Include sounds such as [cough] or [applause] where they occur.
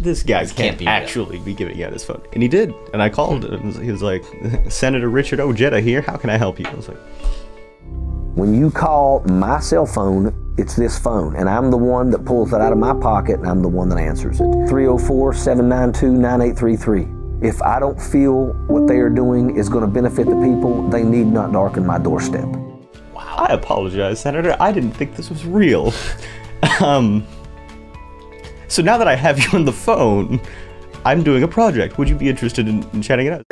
this guy can't can't, be real." actually be giving out his phone. And he did. And I called him. He was like, [laughs] Senator Richard Ojeda here. How can I help you? I was like, When you call my cell phone, it's this phone, and I'm the one that pulls it out of my pocket, and I'm the one that answers it. 304 792 9833. If I don't feel what they are doing is going to benefit the people, they need not darken my doorstep. Wow. I apologize, Senator. I didn't think this was real. [laughs] um, so now that I have you on the phone, I'm doing a project. Would you be interested in, in chatting it out?